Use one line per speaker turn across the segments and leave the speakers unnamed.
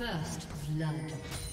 First blood.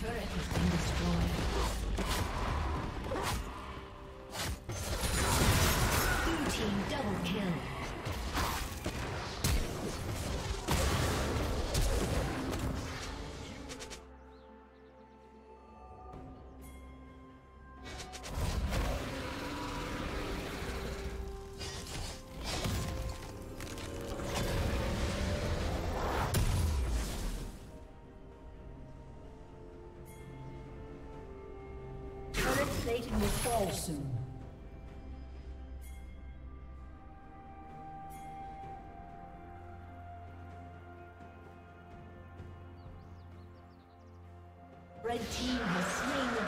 Turret has plating will fall soon. Red team has slain the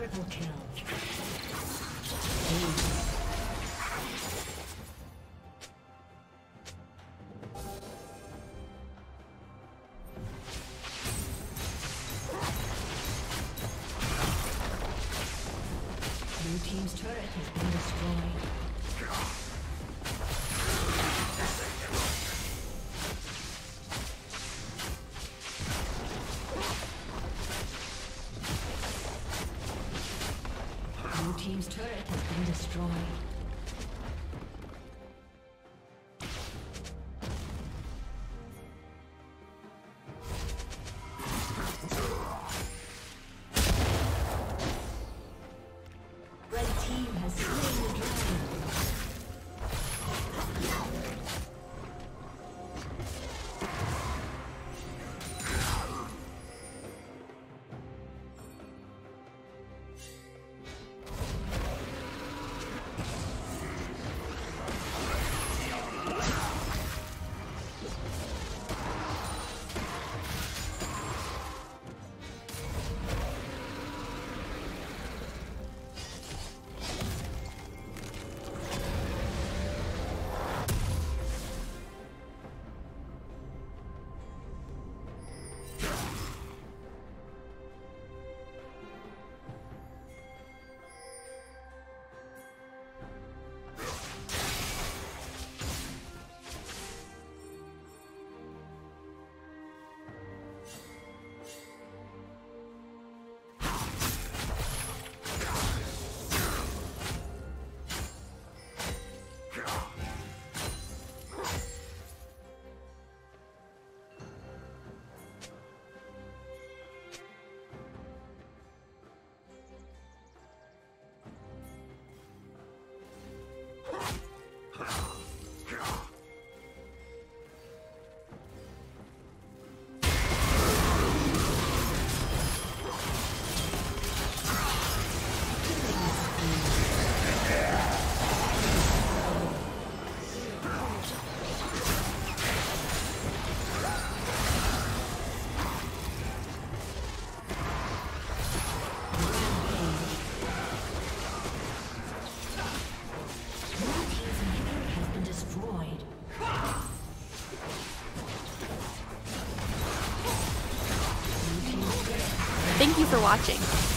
Triple kill. Blue team's turret has been destroyed. Destroyed.
For watching.